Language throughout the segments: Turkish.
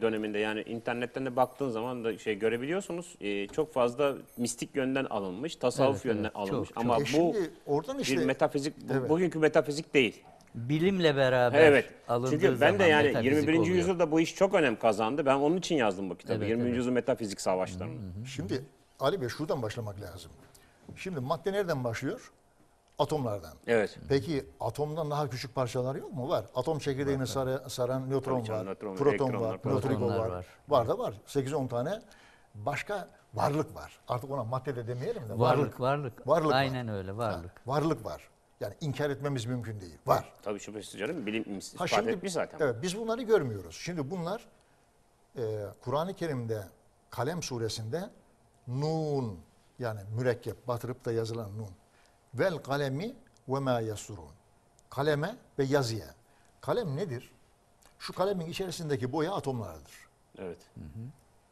döneminde yani internetten de baktığın zaman da şey görebiliyorsunuz. Ee, çok fazla mistik yönden alınmış, tasavvuf Evet, yönden evet. alınmış. Çok, Ama E bu şimdi oradan bir işte metafizik, bu- Evet. bugünkü metafizik değil. Bilimle beraber Evet. alındığı Çünkü ben de yani metafizik 21. oluyor. yüzyılda bu iş çok önem kazandı. Ben onun için yazdım bu kitabı. Evet, 20. evet. yüzyıl metafizik savaşlarını. Şimdi Ali Bey şuradan başlamak lazım. Şimdi madde nereden başlıyor? Atomlardan. Evet. Peki atomdan daha küçük parçalar yok mu? Var. Atom çekirdeğini saran, saran nötron Tabii canım, var, nötron, proton elektronlar, var, protonlar nötrino var. var. Var da var. 8-10 tane başka varlık var. Artık ona madde de demeyelim de. Varlık, varlık. Varlık var. Aynen öyle, varlık. Ha, varlık var. Yani inkar etmemiz mümkün değil. Var. Tabii şüphesiz canım. Bilim Ha ispat şimdi, etmiş zaten. evet biz bunları görmüyoruz. Şimdi bunlar e, Kur'an-ı Kerim'de Kalem suresinde nun yani mürekkep batırıp da yazılan nun. Vel kalemi ve ma yasurun. Kaleme ve yazıya. Kalem nedir? Şu kalemin içerisindeki boya atomlardır. Evet.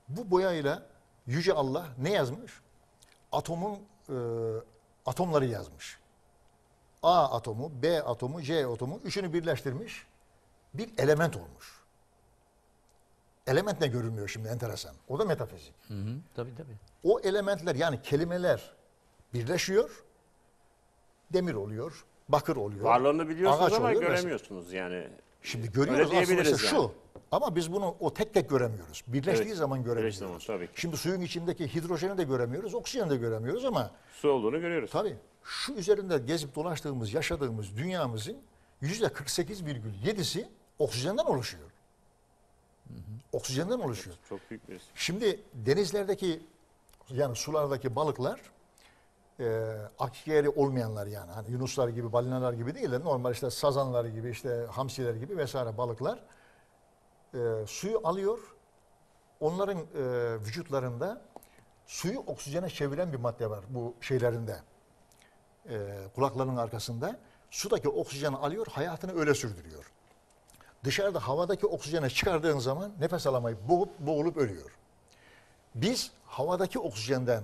Bu boyayla Yüce Allah ne yazmış? Atomun e, atomları yazmış. A atomu, B atomu, C atomu üçünü birleştirmiş. Bir element olmuş. Element ne görünmüyor şimdi enteresan. O da metafizik. Hı hı, tabii tabii. O elementler yani kelimeler birleşiyor. Demir oluyor, bakır oluyor. Varlığını biliyorsunuz ama oluyor mesela. göremiyorsunuz yani. Şimdi görüyoruz aslında yani. şu. Ama biz bunu o tek tek göremiyoruz. Birleştiği Evet, zaman zaman tabii ki. Şimdi suyun içindeki hidrojeni de göremiyoruz, oksijeni de göremiyoruz ama Su olduğunu görüyoruz. tabii şu üzerinde gezip dolaştığımız, yaşadığımız dünyamızın yüzde 48,7'si oksijenden oluşuyor. Oksijenden oluşuyor. Çok büyük bir Şimdi denizlerdeki yani sulardaki balıklar e, akciğeri olmayanlar yani hani yunuslar gibi balinalar gibi değil de normal işte sazanlar gibi işte hamsiler gibi vesaire balıklar e, suyu alıyor. Onların e, vücutlarında suyu oksijene çeviren bir madde var bu şeylerinde. E, kulaklarının arkasında sudaki oksijeni alıyor hayatını öyle sürdürüyor. Dışarıda havadaki oksijeni çıkardığın zaman nefes alamayıp boğup, boğulup ölüyor. Biz havadaki oksijenden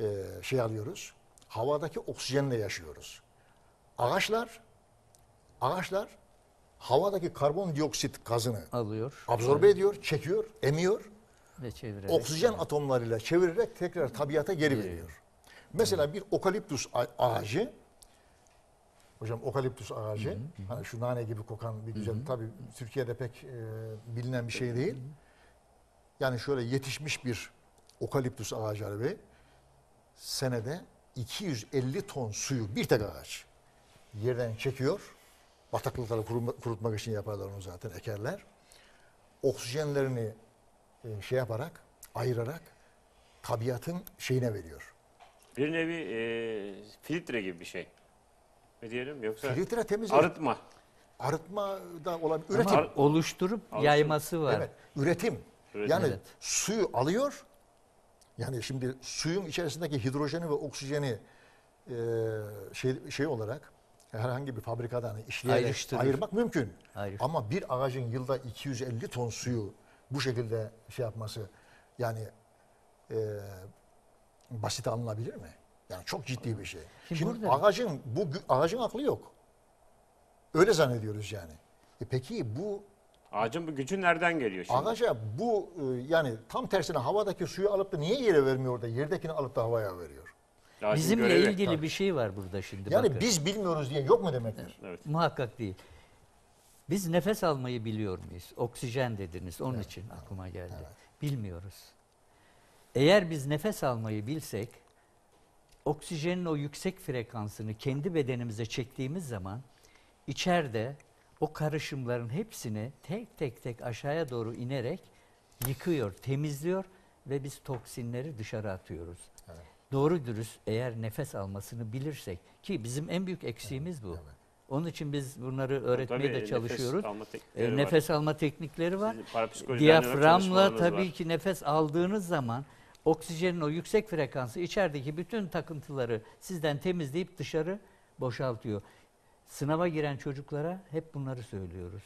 e, şey alıyoruz. Havadaki oksijenle yaşıyoruz. Ağaçlar ağaçlar havadaki karbondioksit gazını Alıyor absorbe ediyor, çekiyor, emiyor. ve çevirerek. Oksijen atomlarıyla çevirerek tekrar tabiata geri Geri. veriyor. Mesela bir okaliptüs ağacı Hocam okaliptüs ağacı, hani şu nane gibi kokan bir güzel, tabii Türkiye'de pek e, bilinen bir şey değil. Yani şöyle yetişmiş bir okaliptüs ağacı Bey, senede 250 ton suyu bir tek ağaç yerden çekiyor. Bataklıkları kurutma- kurutmak için yaparlar onu zaten ekerler. Oksijenlerini e, şey yaparak, ayırarak tabiatın şeyine veriyor. Bir nevi e, filtre gibi bir şey. Ne diyelim yoksa Filtre temiz arıtma. arıtma da olabilir. Ama Üretim. Ar- oluşturup Alışım. yayması var. Evet, üretim. Üretim. Yani Evet. suyu alıyor. Yani şimdi suyun içerisindeki hidrojeni ve oksijeni e, şey şey olarak herhangi bir fabrikadan işleyerek Ayrıştırır. ayırmak mümkün. Ayrıştırır. Ama bir ağacın yılda 250 ton suyu bu şekilde şey yapması yani e, basit alınabilir mi? Yani çok ciddi bir şey. Şimdi Şimdi, burada- ağacın bu ağacın aklı yok. Öyle zannediyoruz yani. E peki bu Ağacın bu gücü nereden geliyor şimdi? Ağaca bu e, yani tam tersine havadaki suyu alıp da niye yere vermiyor da yerdekini alıp da havaya veriyor? Ağacın Bizimle görevi- ilgili bir şey var burada şimdi. Yani bakın. biz bilmiyoruz diye yok mu demektir? Evet. Muhakkak değil. Biz nefes almayı biliyor muyuz? Oksijen dediniz. Onun için aklıma geldi. Bilmiyoruz. Eğer biz nefes almayı bilsek, oksijenin o yüksek frekansını kendi bedenimize çektiğimiz zaman içeride o karışımların hepsini tek tek tek aşağıya doğru inerek yıkıyor, temizliyor ve biz toksinleri dışarı atıyoruz. Doğru dürüst eğer nefes almasını bilirsek ki bizim en büyük eksiğimiz bu. Onun için biz bunları öğretmeye Tabii, de nefes çalışıyoruz. alma E, teknikleri var. nefes alma teknikleri var. Sizin parapsikolojiden yana Diyaframla tabii var. ki nefes aldığınız zaman oksijenin o yüksek frekansı içerideki bütün takıntıları sizden temizleyip dışarı boşaltıyor. Sınava giren çocuklara hep bunları söylüyoruz.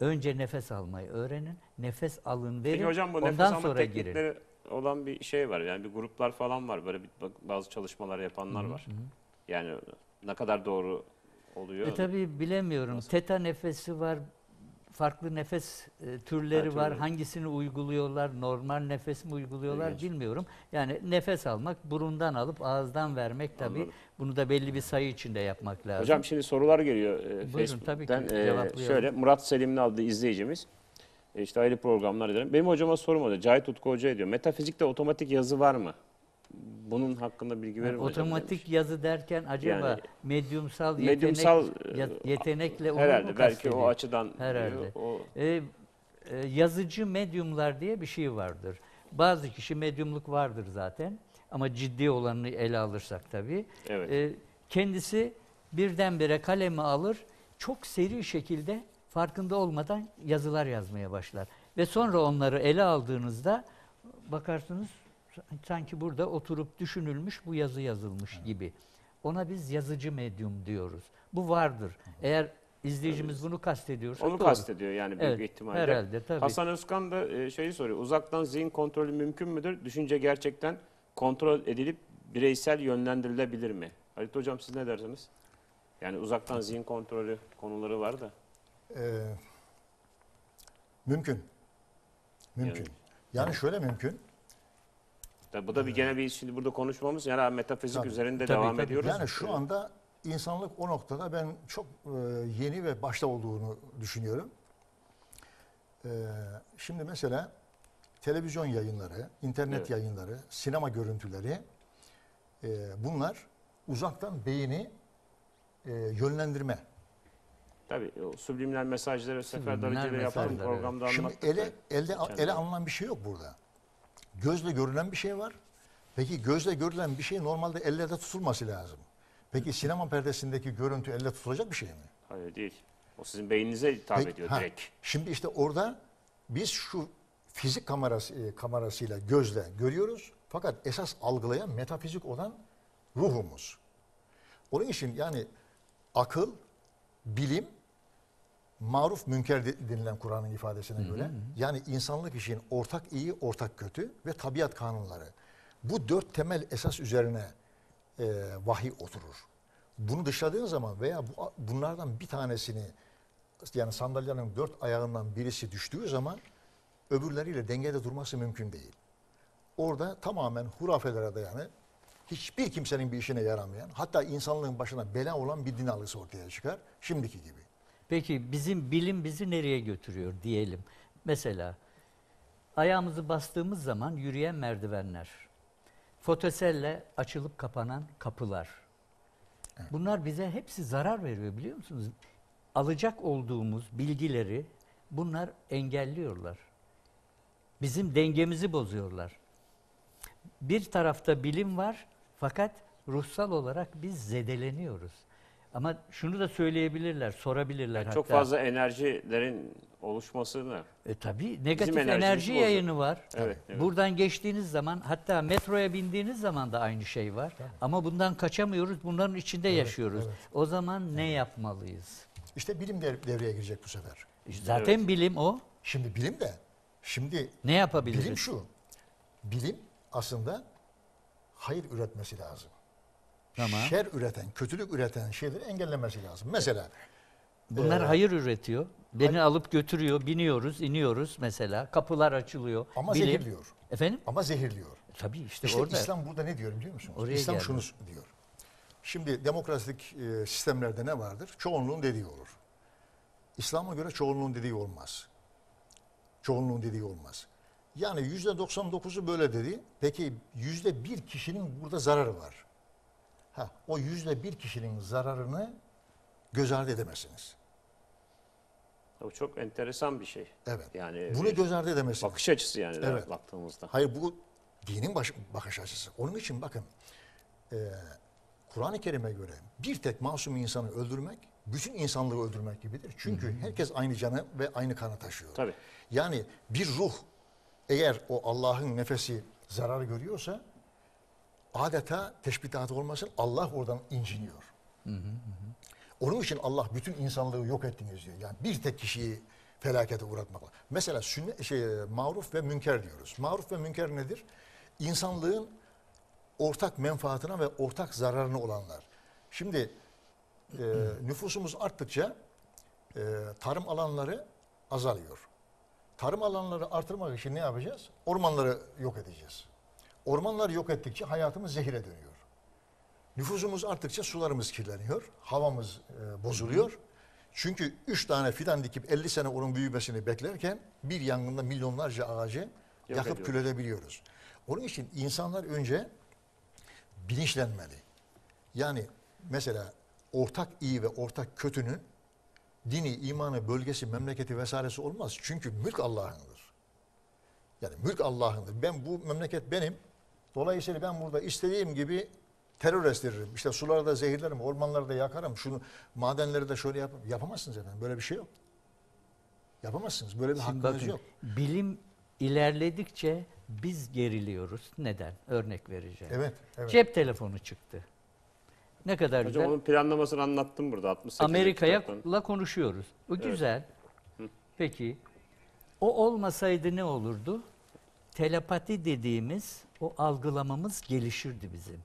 Önce nefes almayı öğrenin. Nefes alın verin. Peki hocam bu ondan nefes alma sonra girin. teknikleri olan bir şey var. Yani bir gruplar falan var. Böyle bir, bazı çalışmalar yapanlar var. Yani ne kadar doğru oluyor? E tabii bilemiyorum. Teta nefesi var. farklı nefes e, türleri var. türleri. Hangisini uyguluyorlar? Normal nefes mi uyguluyorlar İlginç. bilmiyorum. Yani nefes almak, burundan alıp ağızdan vermek tabii. Anladım. Bunu da belli bir sayı içinde yapmak lazım. Hocam şimdi sorular geliyor e, Buyurun, Facebook'tan. tabii ki, E, şöyle Murat Selim'in aldığı izleyicimiz. E, işte ayrı programlar ederim. Benim hocama sorum oldu. Cahit Utku Hoca diyor. Metafizikte otomatik yazı var mı? Bunun hakkında bilgi verir Yani hocam otomatik demiş. yazı derken acaba Yani medyumsal, Medyumsal yetenek, yetenekle mu herhalde belki o açıdan Herhalde. O, E, e, yazıcı medyumlar diye bir şey vardır. Bazı kişi medyumluk vardır zaten ama ciddi olanını ele alırsak tabii. evet. E, kendisi birdenbire kalemi alır, çok seri şekilde farkında olmadan yazılar yazmaya başlar. Ve sonra onları ele aldığınızda bakarsınız sanki burada oturup düşünülmüş bu yazı yazılmış gibi. Ona biz yazıcı medyum diyoruz. Bu vardır. Eğer izleyicimiz bunu kastediyorsa Onu doğru. kastediyor yani büyük Evet, ihtimalle. herhalde tabii. Hasan Özkan da e, şeyi soruyor. Uzaktan zihin kontrolü mümkün müdür? Düşünce gerçekten kontrol edilip bireysel yönlendirilebilir mi? Halit Hocam siz ne dersiniz? Yani uzaktan zihin kontrolü konuları var da. Ee, mümkün. Mümkün. Yani- Yani şöyle mümkün. Tabii bu da bir gene bir şimdi burada konuşmamız yani metafizik Tabii. üzerinde Tabii, devam tabii. ediyoruz. Yani şu anda insanlık o noktada ben çok e, yeni ve başta olduğunu düşünüyorum. E, şimdi mesela televizyon yayınları, internet Evet. yayınları, sinema görüntüleri e, bunlar uzaktan beyni e, yönlendirme. Tabii o subliminal mesajları Sefer Subliminal Darıcı ile yaptığım mesajlar, evet. programda Şimdi anlattık. ele, da. elde ele alınan bir şey yok burada. Gözle görülen bir şey var. Peki gözle görülen bir şey normalde ellerde tutulması lazım. Peki sinema perdesindeki görüntü elle tutulacak bir şey mi? Hayır değil. O sizin beyninize hitap Peki, ediyor ha, direkt. Şimdi işte orada biz şu fizik kamerası e, kamerasıyla gözle görüyoruz. Fakat esas algılayan metafizik olan ruhumuz. Onun için yani akıl, bilim, maruf münker de- denilen Kur'an'ın ifadesine göre yani insanlık için ortak iyi, ortak kötü ve tabiat kanunları. Bu dört temel esas üzerine e, vahiy oturur. Bunu dışladığın zaman veya bu, bunlardan bir tanesini yani sandalyenin dört ayağından birisi düştüğü zaman öbürleriyle dengede durması mümkün değil. Orada tamamen hurafelere dayanı hiçbir kimsenin bir işine yaramayan hatta insanlığın başına bela olan bir din algısı ortaya çıkar. Şimdiki gibi. Peki bizim bilim bizi nereye götürüyor diyelim. Mesela ayağımızı bastığımız zaman yürüyen merdivenler, fotoselle açılıp kapanan kapılar. Bunlar bize hepsi zarar veriyor biliyor musunuz? Alacak olduğumuz bilgileri bunlar engelliyorlar. Bizim dengemizi bozuyorlar. Bir tarafta bilim var fakat ruhsal olarak biz zedeleniyoruz. Ama şunu da söyleyebilirler, sorabilirler hatta. Çok fazla enerjilerin oluşmasını. E tabii negatif enerji bozuyor. yayını var. Evet, evet. Buradan geçtiğiniz zaman hatta metroya bindiğiniz zaman da aynı şey var. Ama bundan kaçamıyoruz. Bunların içinde yaşıyoruz. evet. O zaman ne yapmalıyız? İşte bilim dev- devreye girecek bu sefer. İşte Zaten bilim o. Şimdi bilim de şimdi Ne yapabiliriz? bilim şu. Bilim aslında hayır üretmesi lazım. Tamam. Şer üreten, kötülük üreten şeyleri engellemesi lazım. Mesela Bunlar Ee, hayır üretiyor. Beni alıp götürüyor, biniyoruz, iniyoruz mesela. Kapılar açılıyor. ama Bilim- zehirliyor. Efendim? Ama zehirliyor. Tabii işte, İşte orada. İslam burada ne diyor biliyor musunuz? Oraya İslam geldim. şunu diyor. Şimdi demokratik e, sistemlerde ne vardır? Çoğunluğun dediği olur. İslam'a göre çoğunluğun dediği olmaz. Çoğunluğun dediği olmaz. Yani yüzde 99'u böyle dedi. Peki yüzde bir kişinin burada zararı var. Ha, o yüzde bir kişinin zararını göz ardı edemezsiniz. O çok enteresan bir şey. Evet. Yani Bunu göz ardı edemezsiniz. bakış açısı yani Evet. baktığımızda. Hayır bu dinin baş- bakış açısı. Onun için bakın e, Kur'an-ı Kerim'e göre bir tek masum insanı öldürmek bütün insanlığı öldürmek gibidir. Çünkü herkes aynı canı ve aynı kanı taşıyor. Tabii. Yani bir ruh eğer o Allah'ın nefesi zarar görüyorsa adeta teşbihat olmasın Allah oradan inciniyor. Onun için Allah bütün insanlığı yok ettiniz diyor. Yani bir tek kişiyi felakete uğratmakla. Mesela sünnet, şey, maruf ve münker diyoruz. Maruf ve münker nedir? İnsanlığın ortak menfaatine ve ortak zararına olanlar. Şimdi e, nüfusumuz arttıkça e, tarım alanları azalıyor. Tarım alanları artırmak için ne yapacağız? Ormanları yok edeceğiz. Ormanları yok ettikçe hayatımız zehire dönüyor. Nüfusumuz arttıkça sularımız kirleniyor, havamız e, bozuluyor. Çünkü 3 tane fidan dikip 50 sene onun büyümesini beklerken bir yangında milyonlarca ağacı yakıp ediyoruz. kül edebiliyoruz. Onun için insanlar önce bilinçlenmeli. Yani mesela ortak iyi ve ortak kötünün dini, imanı, bölgesi, memleketi vesairesi olmaz. Çünkü mülk Allah'ındır. Yani mülk Allah'ındır. Ben bu memleket benim. Dolayısıyla ben burada istediğim gibi terör estiririm. İşte suları da zehirlerim, ormanları da yakarım. Şunu madenleri de şöyle yap yapamazsınız efendim. Böyle bir şey yok. Yapamazsınız. Böyle bir Şimdi hakkınız bakın, yok. bilim ilerledikçe biz geriliyoruz. Neden? Örnek vereceğim. Evet, evet. Cep telefonu çıktı. Ne kadar Hocam güzel. onun planlamasını anlattım burada 68 Amerika'ya kitaptan. la konuşuyoruz. O güzel. Peki o olmasaydı ne olurdu? Telepati dediğimiz o algılamamız gelişirdi bizim.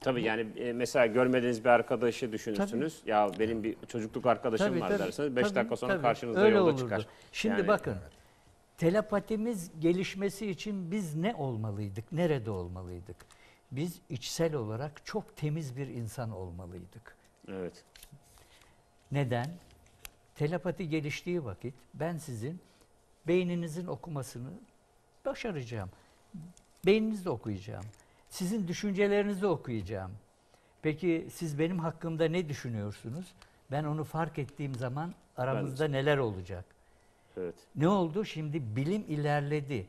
Tabii yani e, mesela görmediğiniz bir arkadaşı düşünürsünüz. Ya benim bir çocukluk arkadaşım Tabii, var tabii, derseniz 5 tabii, dakika sonra tabii. karşınızda Öyle yolda olurdu. çıkar. Şimdi Yani- bakın. Telepatimiz gelişmesi için biz ne olmalıydık? Nerede olmalıydık? Biz içsel olarak çok temiz bir insan olmalıydık. Evet. Neden? Telepati geliştiği vakit ben sizin beyninizin okumasını başaracağım. Beyninizde okuyacağım. Sizin düşüncelerinizi okuyacağım. Peki siz benim hakkımda ne düşünüyorsunuz? Ben onu fark ettiğim zaman aramızda neler olacak? Evet. Ne oldu? Şimdi bilim ilerledi.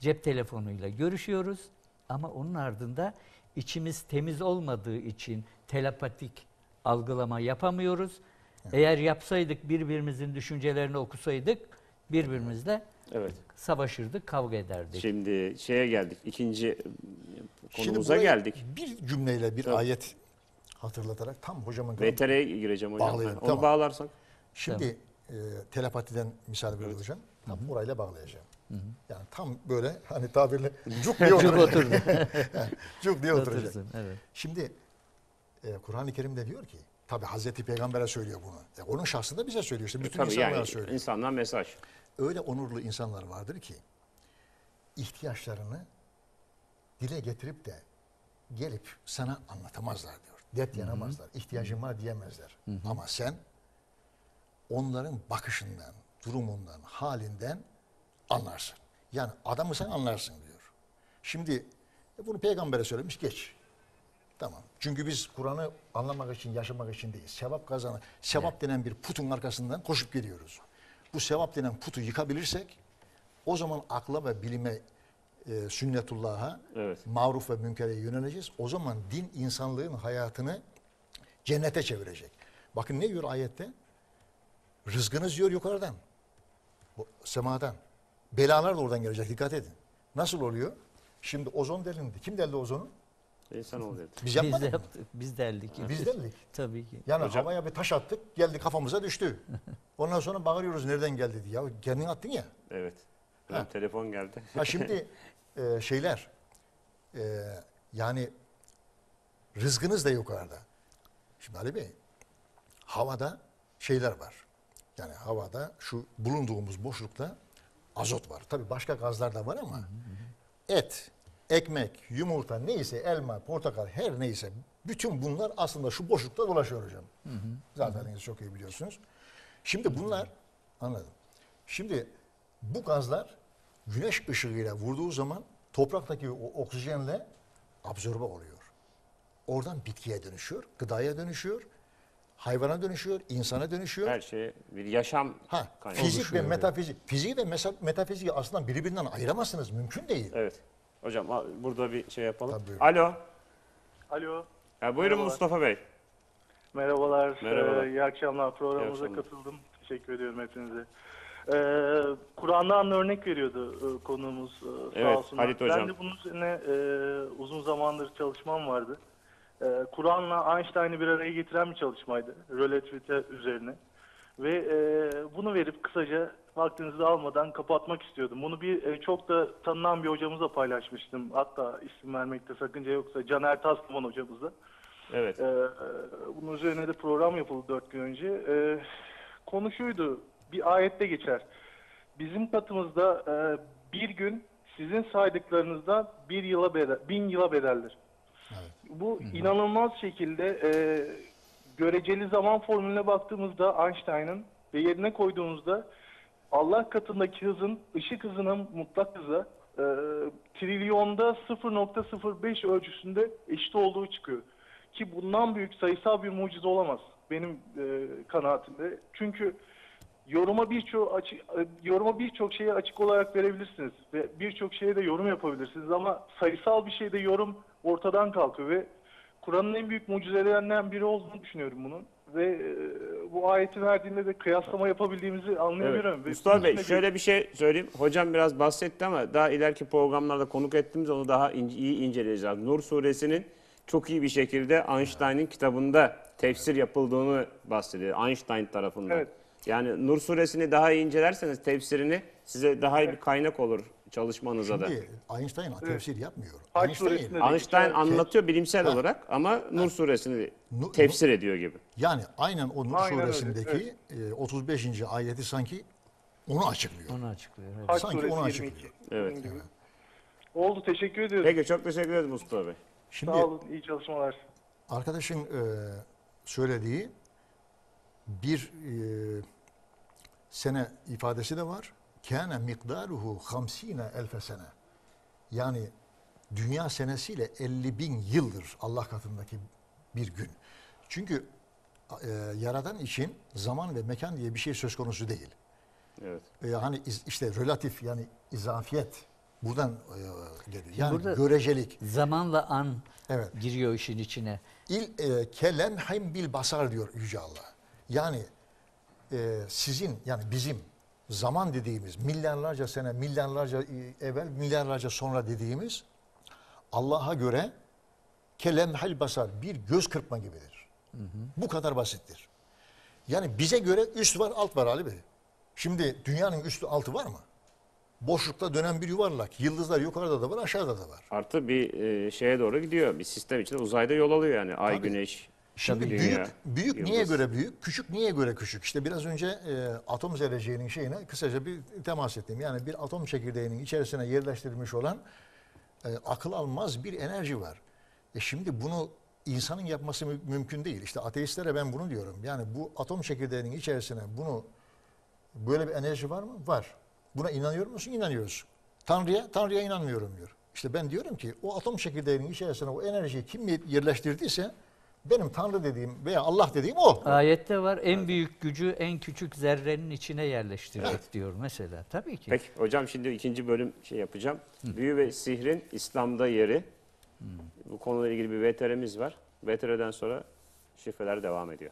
Cep telefonuyla görüşüyoruz ama onun ardında içimiz temiz olmadığı için telepatik algılama yapamıyoruz. Eğer yapsaydık birbirimizin düşüncelerini okusaydık birbirimizle Evet. savaşırdık, kavga ederdik. Şimdi şeye geldik. İkinci e, Şimdi konumuza buraya geldik. Bir cümleyle bir Tabii. ayet hatırlatarak tam hocamın VTR'ye gireceğim hocam. Bağlayalım. Onu tamam. bağlarsak. Şimdi e, telepatiden misal veriyor hocam. Tam orayla bağlayacağım. Yani tam böyle hani tabirle cuk diye Cuk oturacak. oturdu. cuk diye oturacak. Otursun, evet. Şimdi e, Kur'an-ı Kerim'de diyor ki tabi Hazreti Peygamber'e söylüyor bunu. E, onun şahsında bize söylüyor işte bütün Tabii insanlara yani söylüyor. insanlar mesaj. Öyle onurlu insanlar vardır ki ihtiyaçlarını dile getirip de gelip sana anlatamazlar diyor. Dert yanamazlar. İhtiyacın var diyemezler. Ama sen onların bakışından, durumundan, halinden anlarsın. Yani adamı sen anlarsın diyor. Şimdi e, bunu peygambere söylemiş geç. Tamam. Çünkü biz Kur'an'ı anlamak için, yaşamak için değil. Sevap kazanan, sevap denen bir putun arkasından koşup geliyoruz. Bu sevap denen putu yıkabilirsek o zaman akla ve bilime, e, sünnetullah'a, Evet. maruf ve münkere yöneleceğiz. O zaman din insanlığın hayatını cennete çevirecek. Bakın ne diyor ayette? Rızkınız diyor yukarıdan. Semadan. Belalar da oradan gelecek. Dikkat edin. Nasıl oluyor? Şimdi ozon delindi. Kim deldi ozonu? İnsan ol dedi. Biz Biz yapmadık de mı? yaptık. Biz deldik. Biz deldik. Tabii ki. Yani Hocam- havaya bir taş attık, geldi kafamıza düştü. Ondan sonra bağırıyoruz nereden geldi diye. Ya kendin attın ya. Evet. Hocam Ha. telefon geldi. Ha şimdi e, şeyler, e, yani rızkınız da yukarıda. Şimdi Ali Bey, havada şeyler var. Yani havada şu bulunduğumuz boşlukta azot var. Tabii başka gazlar da var ama et, ekmek, yumurta neyse elma, portakal her neyse bütün bunlar aslında şu boşlukta dolaşıyor hocam. Zaten siz çok iyi biliyorsunuz. Şimdi bunlar anladım. Şimdi bu gazlar güneş ışığıyla vurduğu zaman topraktaki o oksijenle absorbe oluyor. Oradan bitkiye dönüşüyor, gıdaya dönüşüyor, hayvana dönüşüyor, insana dönüşüyor. Her şey bir yaşam Ha, kaynağı. fizik ve Oluşuyor, metafizik. Fiziği ve metafiziği aslında birbirinden ayıramazsınız. Mümkün değil. Evet. Hocam burada bir şey yapalım. Tabii. Alo. Alo. Ha, buyurun Merhabalar. Mustafa Bey. Merhabalar. Merhabalar. Ee, iyi akşamlar. Programımıza İyi akşamlar. katıldım. Teşekkür ediyorum hepinize. Ee, Kur'an'dan örnek veriyordu e, konuğumuz e, sağ Evet, olsunlar. Halit Hocam. Ben de bunun üzerine e, uzun zamandır çalışmam vardı. E, Kur'an'la Einstein'ı bir araya getiren bir çalışmaydı. Relativite üzerine. Ve e, bunu verip kısaca vaktinizi almadan kapatmak istiyordum. Bunu bir e, çok da tanınan bir hocamızla paylaşmıştım. Hatta isim vermekte sakınca yoksa Caner Taslaman hocamızla. Evet. Ee, bunun üzerine de program yapıldı dört gün önce. Ee, konu şuydu. bir ayette geçer. Bizim katımızda e, bir gün sizin saydıklarınızda bir yıla bedel, bin yıla bedeldir. Bu inanılmaz şekilde e, göreceli zaman formülüne baktığımızda Einstein'ın ve yerine koyduğumuzda Allah katındaki hızın ışık hızının mutlak hıza e, trilyonda 0.05 ölçüsünde eşit olduğu çıkıyor. Ki bundan büyük sayısal bir mucize olamaz benim e, kanaatimde. Çünkü yoruma birçok açık e, yoruma birçok şeyi açık olarak verebilirsiniz ve birçok şeye de yorum yapabilirsiniz ama sayısal bir şeyde yorum ortadan kalkıyor ve Kur'an'ın en büyük mucizelerinden biri olduğunu düşünüyorum bunun ve e, bu ayeti verdiğinde de kıyaslama yapabildiğimizi anlayabiliyorum. Evet. Ve Mustafa Bey bir- şöyle bir şey söyleyeyim. Hocam biraz bahsetti ama daha ileriki programlarda konuk ettiğimiz onu daha in- iyi inceleyeceğiz. Nur suresinin çok iyi bir şekilde Einstein'ın kitabında tefsir yapıldığını bahsediyor. Einstein tarafından. Evet. Yani Nur suresini daha iyi incelerseniz tefsirini size daha iyi bir kaynak olur çalışmanıza da. Şimdi Einstein tefsir yapmıyor. Haç Einstein, Einstein anlatıyor bilimsel olarak ama Nur suresini Nu- tefsir ediyor gibi. yani aynen o Nur Aynen öyle, suresindeki e, 35. ayeti sanki onu açıklıyor. Onu açıklıyor. evet. Haç sanki onu 22. açıklıyor. Evet. Gibi. Oldu teşekkür ediyorum. Peki çok teşekkür ederiz Mustafa Bey. Şimdi Sağ olun iyi çalışmalar. arkadaşın e, söylediği bir e, sene ifadesi de var. Kâne mikdaruhu hamsine elfe sene. Yani dünya senesiyle 50 bin yıldır Allah katındaki bir gün. Çünkü e, yaradan için zaman ve mekan diye bir şey söz konusu değil. Evet. E, hani iz- işte relatif yani izafiyet buradan e, geliyor. Yani burada- görecelik. Zamanla an Evet. giriyor işin içine. İl e, kelemhem bil basar diyor Yüce Allah. Yani e, sizin yani bizim zaman dediğimiz milyarlarca sene, milyarlarca e, evvel, milyarlarca sonra dediğimiz Allah'a göre kelemhel basar bir göz kırpma gibidir. Bu kadar basittir. Yani bize göre üst var alt var Ali Bey. Şimdi dünyanın üstü altı var mı? Boşlukta dönen bir yuvarlak. Yıldızlar yukarıda da var aşağıda da var. Artı bir e, şeye doğru gidiyor. Bir sistem içinde uzayda yol alıyor yani. Ay, Tabii. güneş, Şimdi dünya, büyük büyük niye yıldız. göre büyük, küçük niye göre küçük? İşte biraz önce e, atom zerreciğinin şeyine kısaca bir temas ettim. Yani bir atom çekirdeğinin içerisine yerleştirilmiş olan e, akıl almaz bir enerji var. E şimdi bunu insanın yapması mü- mümkün değil. İşte ateistlere ben bunu diyorum. Yani bu atom çekirdeğinin içerisine bunu böyle bir enerji var mı? Var. Buna inanıyor musun? İnanıyoruz. Tanrı'ya, Tanrı'ya inanmıyorum diyor. İşte ben diyorum ki o atom çekirdeğinin içerisine o enerjiyi kim yerleştirdiyse benim Tanrı dediğim veya Allah dediğim o. Ayette var en büyük gücü en küçük zerrenin içine yerleştirdik diyor mesela. Tabii ki. Peki hocam şimdi ikinci bölüm şey yapacağım. Büyü ve sihrin İslam'da yeri. Bu konuyla ilgili bir VTR'miz var. VTR'den sonra şifreler devam ediyor.